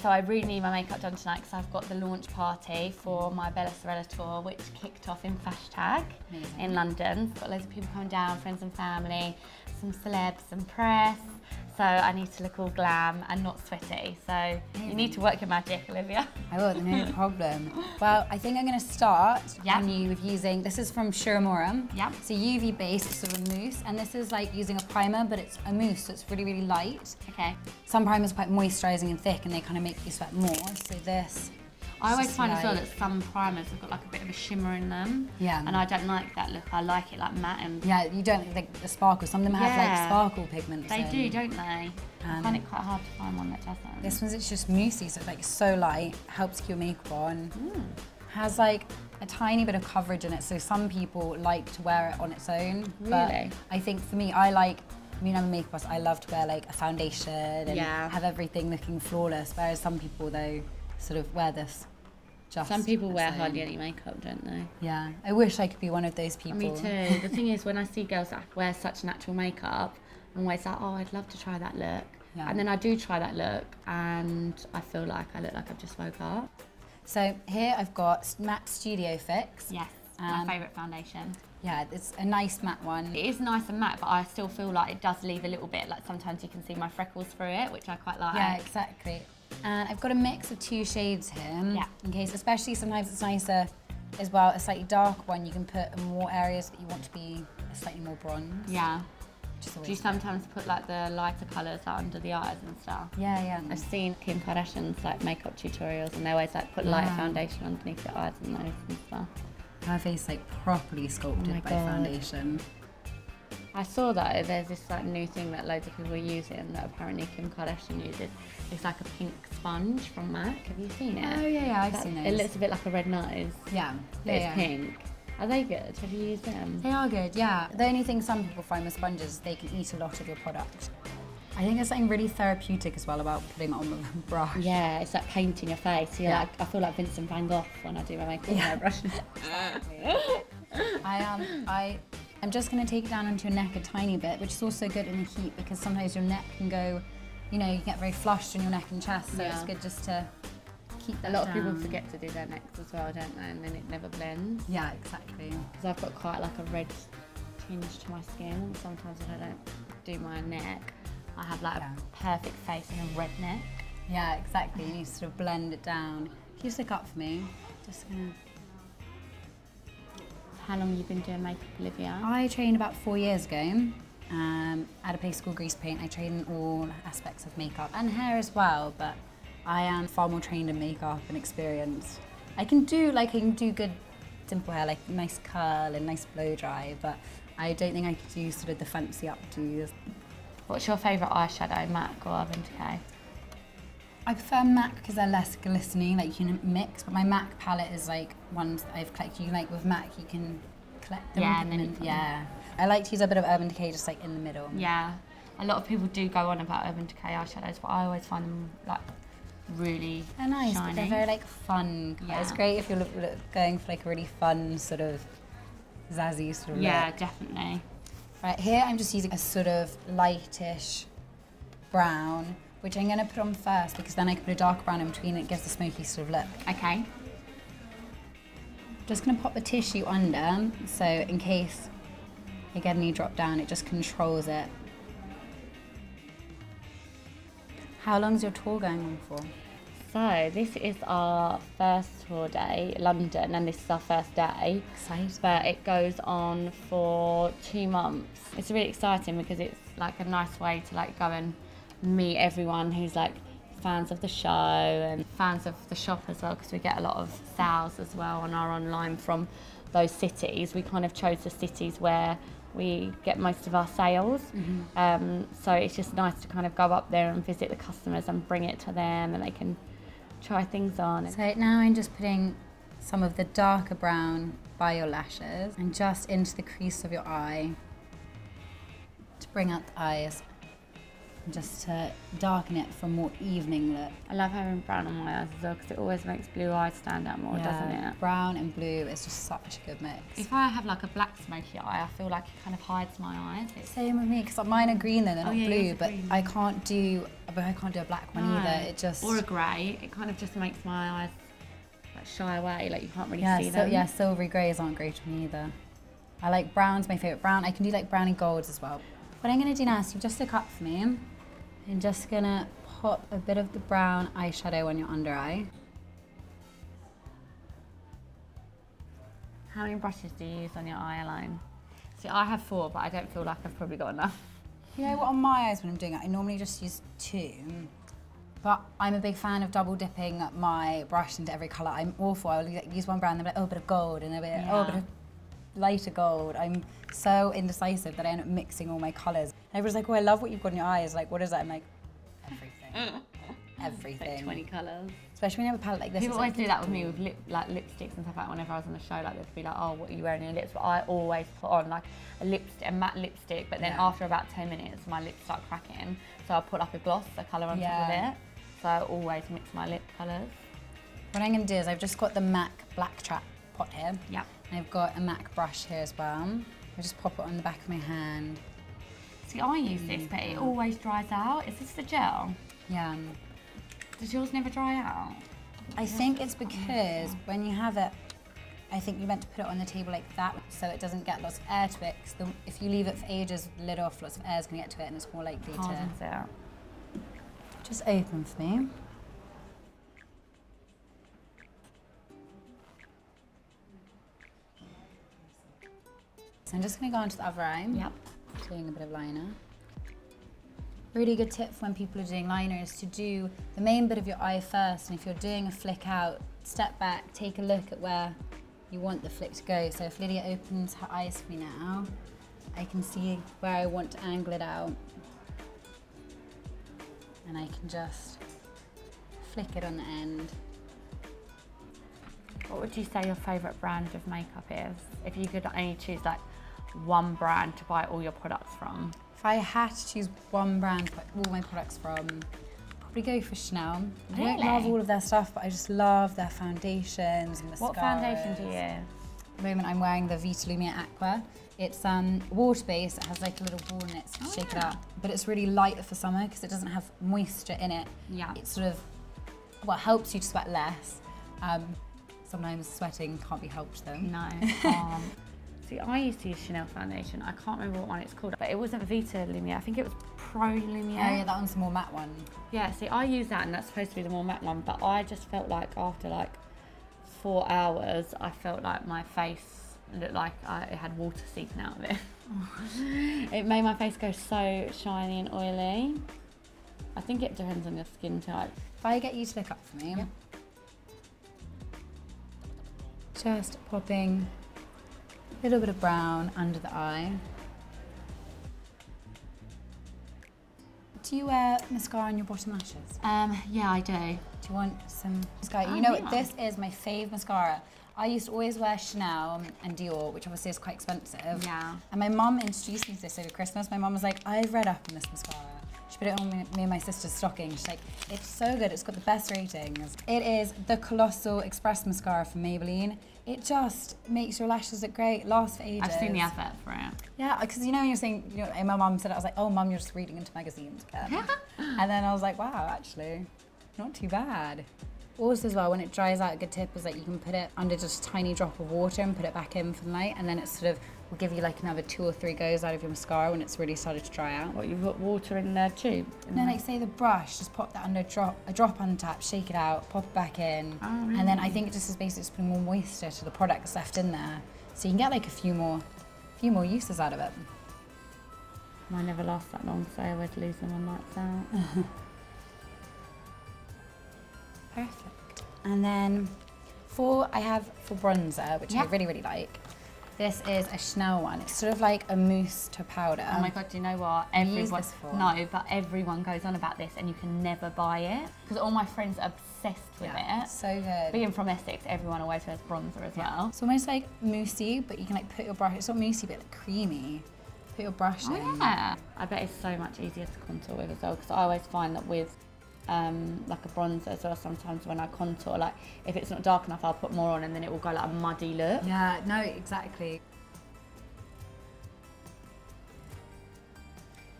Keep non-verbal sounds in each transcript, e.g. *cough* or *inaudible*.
So I really need my makeup done tonight because I've got the launch party for mm. my Bella Sorella tour, which kicked off in Fashtag Amazing. in London. Got loads of people coming down, friends and family, some celebs, some press. So I need to look all glam and not sweaty. So you need to work your magic, Olivia. I will, no *laughs* problem. Well, I think I'm going to start Yeah. on you with using, this is from Shu Uemura. Yeah. It's a UV based sort of mousse, and this is like using a primer, but it's a mousse, so it's really, really light. Okay. Some primers are quite moisturising and thick, and they kind of make you sweat more. So this, I always find as well that some primers have got like a bit of a shimmer in them. Yeah. And I don't like that look. I like it like matte and yeah, you don't like the sparkle. Some of them have like sparkle pigments. they in. do, don't they? I Um, find it quite hard to find one that doesn't. This one's it's just moussey, so it's like so light, helps keep your makeup on. Hmm. Has like a tiny bit of coverage in it, so some people like to wear it on its own. But Really? I think for me, I like. I mean, I'm a makeup artist. I love to wear like a foundation and Yeah. have everything looking flawless. Whereas some people, though, sort of wear this. Just Some people wear own. hardly any makeup, don't they? Yeah, I wish I could be one of those people. Me too. the thing is, *laughs* when I see girls that wear such natural makeup, I'm always like, oh, I'd love to try that look. Yeah. And then I do try that look, and I feel like I look like I've just woke up. So here I've got MAC Studio Fix. Yes, Um, my favourite foundation. Yeah, it's a nice matte one. It is nice and matte, but I still feel like it does leave a little bit. Like sometimes you can see my freckles through it, which I quite like. Yeah, exactly. And I've got a mix of two shades here. Yeah. In case, especially sometimes it's nicer as well, a slightly dark one you can put in more areas that you want to be slightly more bronze. Yeah. Do you sometimes put like the lighter colours like, under the eyes and stuff? yeah, yeah. Mm. I've seen Kim Kardashian's like makeup tutorials, and they always like put light Yeah. foundation underneath your eyes and nose and stuff. Her face like properly sculpted Oh by God. foundation. I saw that there's this like new thing that loads of people are using that apparently Kim Kardashian uses. It's like a pink sponge from MAC. Have you seen it? Oh yeah, yeah, I've That- seen those. It looks a bit like a red nose, yeah, yeah, it's yeah. pink. Are they good? Have you used them? They are good, yeah. The only thing some people find with sponges is they can eat a lot of your product. I think there's something really therapeutic as well about putting it on with a *laughs* brush. Yeah, it's like painting your face. You're Yeah. like, I feel like Vincent Van Gogh when I do my makeup with my brush. *laughs* I um I I'm just gonna take it down onto your neck a tiny bit, which is also good in the heat because sometimes your neck can go, you know, you get very flushed in your neck and chest, so it's good just to keep that A lot of people forget to do their necks as well, don't they? And then it never blends. Yeah, exactly. Because I've got quite like a red tinge to my skin, and sometimes if I don't do my neck, I have like Yeah. a perfect face and a red neck. Yeah, exactly. You need to sort of blend it down. Can you look up for me? Just gonna. How long you've been doing makeup, Olivia? I trained about four years ago um, at a place called Greasepaint. I train in all aspects of makeup and hair as well, but I am far more trained in makeup and experienced. I can do like I can do good simple hair, like nice curl and nice blow dry, but I don't think I could do sort of the fancy updos. What's your favourite eyeshadow, MAC or Urban Decay? I prefer MAC because they're less glistening, like you can mix, but my MAC palette is like ones that I've collected. You can, like with MAC, you can collect them. Yeah, and then them you them- yeah. I like to use a bit of Urban Decay just like in the middle. Yeah, a lot of people do go on about Urban Decay eyeshadows, but I always find them like really They're nice, shiny. but they're very like fun. colour. It's great if you're look, look, going for like a really fun sort of zazzy sort of yeah, look. definitely. Right here, I'm just using a sort of lightish brown, which I'm going to put on first because then I can put a dark brown in between. It gives the smoky sort of look. Okay. Just going to pop the tissue under, so in case you get any drop down, it just controls it. How long's your tour going on for? So this is our first tour day, London, and this is our first day. Excited. But it goes on for two months. It's really exciting because it's like a nice way to like go and meet everyone who's like fans of the show and fans of the shop as well because we get a lot of sales as well on our online from those cities. We kind of chose the cities where we get most of our sales. Um, so it's just nice to kind of go up there and visit the customers and bring it to them and they can try things on. So now I'm just putting some of the darker brown by your lashes and just into the crease of your eye to bring out the eyes. Just to darken it for a more evening look. I love having brown on my eyes as well because it always makes blue eyes stand out more, doesn't it? Brown and blue is just such a good mix. If I have like a black smoky eye, I feel like it kind of hides my eyes. It's Same with me, because mine are green then, they're Oh, not yeah, blue, but green. I can't do, but I can't do a black one No. either. It just, or a grey. It kind of just makes my eyes like shy away, like you can't really yeah, see so, them. yeah, silvery greys aren't great for me either. I like brown's my favorite brown. I can do like brownie golds as well. What I'm gonna do now is you just look up for me. I'm just gonna pop a bit of the brown eyeshadow on your under eye. How many brushes do you use on your eye alone? See, I have four, but I don't feel like I've probably got enough. You know what, on my eyes when I'm doing it, I normally just use two. But I'm a big fan of double dipping my brush into every colour. I'm awful. I'll use one brown, then be like, oh, a bit of gold, and a bit, oh, a bit Yeah. of lighter gold. I'm so indecisive that I end up mixing all my colours. Everyone's like, oh, I love what you've got in your eyes. Like, what is that? I'm like, everything. *laughs* everything. Like 20 colours. Especially when you have a palette like this. People always like, do that with me with lip, like lipsticks and stuff like that. whenever I was on the show, like they'd be like, oh, what are you wearing in your lips? But I always put on like a lipstick, a matte lipstick, but then Yeah. after about 10 minutes, my lips start cracking. So I put like a gloss, a colour on top of it. So I always mix my lip colours. What I'm going to do is I've just got the MAC Blacktrack pot here. Yeah. I've got a MAC brush here as well. I just pop it on the back of my hand. See, I use this, but it mm. always dries out. Is this the gel? Yeah. Does yours never dry out? I think it's because when you have it, I think you're meant to put it on the table like that so it doesn't get lots of air to it. 'cause the, if you leave it for ages, lid off, lots of air is going to get to it and it's more likely Hardens to it. just open for me. So I'm just going to go onto the other eye. Yep. Doing a bit of liner. Really good tip for when people are doing liner is to do the main bit of your eye first. And if you're doing a flick out, step back, take a look at where you want the flick to go. So if Lydia opens her eyes for me now, I can see where I want to angle it out. And I can just flick it on the end. What would you say your favourite brand of makeup is? If you could only choose like one brand to buy all your products from. If I had to choose one brand to buy all my products from, probably go for Chanel. Really? I don't love all of their stuff, but I just love their foundations and mascaras. What foundation do you use? At the moment, I'm wearing the Vitalumière Aqua. It's um, water-based. It has like a little ball in it, so Oh, shake it up. But it's really light for summer because it doesn't have moisture in it. Yeah. It sort of, well, helps you to sweat less. Um, sometimes sweating can't be helped though. No, *laughs* can't. See, I used to use Chanel foundation. I can't remember what one it's called, but it wasn't Vitalumière. I think it was Pro Lumière. Oh yeah, that one's the more matte one. Yeah, see, I use that, and that's supposed to be the more matte one. But I just felt like after like four hours, I felt like my face looked like I, it had water seeping out of it. *laughs* it made my face go so shiny and oily. I think it depends on your skin type. If I get you to look up for me. Just popping a little bit of brown under the eye. Do you wear mascara on your bottom lashes? Um, yeah, I do. Do you want some mascara? Oh, you know yeah. what? This is my fave mascara. I used to always wear Chanel and Dior, which obviously is quite expensive. Yeah. And my mum introduced me to this over Christmas. My mum was like, I've read up on this mascara. She put it on me, me and my sister's stocking. She's like, it's so good. It's got the best ratings. It is the Colossal Express Mascara from Maybelline. It just makes your lashes look great, lasts for ages. I've seen the advert for it. Yeah, because you know you're saying, you know, my mum said it, I was like, oh, mum, you're just reading into magazines again. *laughs* and then I was like, wow, actually, not too bad. Also, as well, when it dries out, a good tip is that you can put it under just a tiny drop of water and put it back in for the night, and then it sort of will give you like another two or three goes out of your mascara when it's really started to dry out. What, you've got water in the tube? And then, like, say the brush, just pop that under a drop, a drop on tap, shake it out, pop it back in, Oh, really? and then I think it just is basically just putting more moisture to the product that's left in there, so you can get like a few more, few more uses out of it. Mine never last that long, so I would lose them on nights *laughs* out. Perfect. And then for I have for bronzer, which I really really like. This is a Chanel one. It's sort of like a mousse to powder. Oh my god, do you know what? Everyone, no, but everyone goes on about this and you can never buy it because all my friends are obsessed with Yeah, it. so good. Being from Essex, everyone always wears bronzer as well. It's almost like moussey, but you can like put your brush. It's not moussey, but like creamy. Put your brush oh, in. Oh, yeah. I bet it's so much easier to contour with as well because I always find that with um, like a bronzer as well, sometimes when I contour, like if it's not dark enough, I'll put more on and then it will go like a muddy look. Yeah, no, exactly.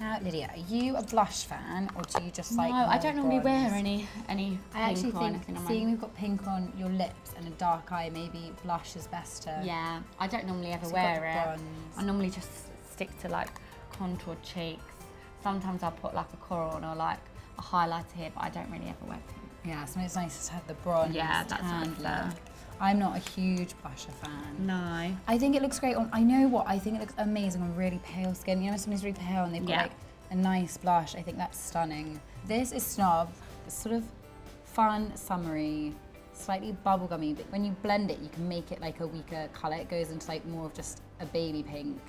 Now, Lydia, are you a blush fan or do you just like? no, I don't normally wear any any I actually think, seeing we've got pink on your lips and a dark eye, maybe blush is best to. Yeah, I don't normally ever So wear it. bronze. I normally just stick to like contoured cheeks. Sometimes I'll put like a coral on or like highlighter here, but I don't really ever wear pink. Yeah, so it's nice to have the bronze. Yeah, that's tan what I look. I'm not a huge blusher fan. No. I think it looks great on. I know what I think it looks amazing on really pale skin. You know, somebody's really pale and they've got Yeah. like a nice blush. I think that's stunning. This is snob. It's sort of fun, summery, slightly bubblegummy. But when you blend it, you can make it like a weaker color. It goes into like more of just a baby pink.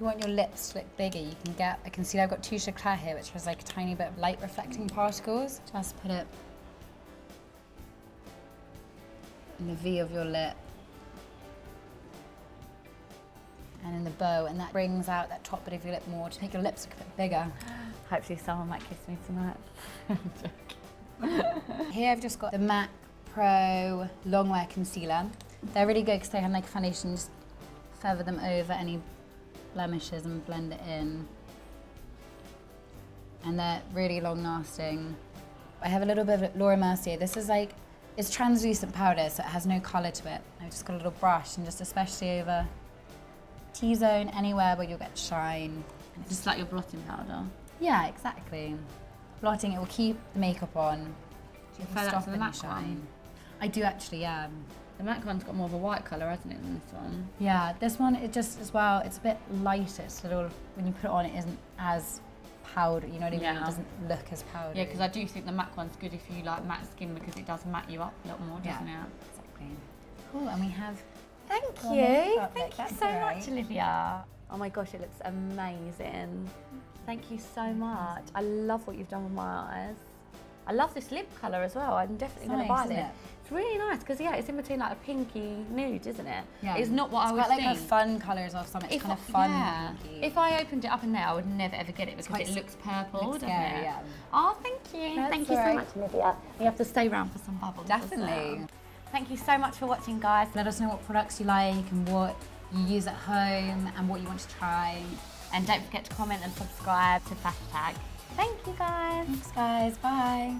You want your lips to look bigger, you can get a concealer. I've got Touche Éclat here, which has like a tiny bit of light reflecting particles. Just put it in the V of your lip. And in the bow, and that brings out that top bit of your lip more to make your lips look a bit bigger. *gasps* Hopefully someone might kiss me tonight. *laughs* Here I've just got the MAC Pro Longwear Concealer. They're really good because they have like foundation, just feather them over any blemishes and blend it in. And they're really long lasting. I have a little bit of Laura Mercier. This is like, it's translucent powder, so it has no colour to it. I've just got a little brush and just especially over T-zone, anywhere where you'll get shine. Just like your blotting powder. yeah, exactly. Blotting, it will keep the makeup on. Do you prefer that stop to the MAC one? I do actually, yeah. The MAC one's got more of a white colour, hasn't it, than this one? Yeah, this one, it just, as well, it's a bit lighter. so little, when you put it on, it isn't as powder, you know what I mean? Yeah. It doesn't look as powdery. Yeah, because I do think the MAC one's good if you like matte skin because it does matte you up a lot more, doesn't Yeah. it? Exactly. Cool, and we have Thank you. Thank look, you that's so all much. Olivia. Oh my gosh, it looks amazing. Thank you so much. I love what you've done with my eyes. I love this lip colour as well. I'm definitely going It's to buy it? It's really nice because yeah, it's in between like a pinky nude, isn't it? Yeah. It's not what it's I was quite like thinking. a fun colour as well. It's kind of fun. yeah. pinky. If I opened it up in there, I would never ever get it because quite it looks purple, looks doesn't scary, it? yeah. Oh, thank you. That's thank you so right. much, Olivia. You have to stay around for some bubbles. Definitely. Thank you so much for watching, guys. Let us know what products you like and what you use at home and what you want to try. And don't forget to comment and subscribe to Flash Tag. Thank you, guys. Thanks, guys. Bye.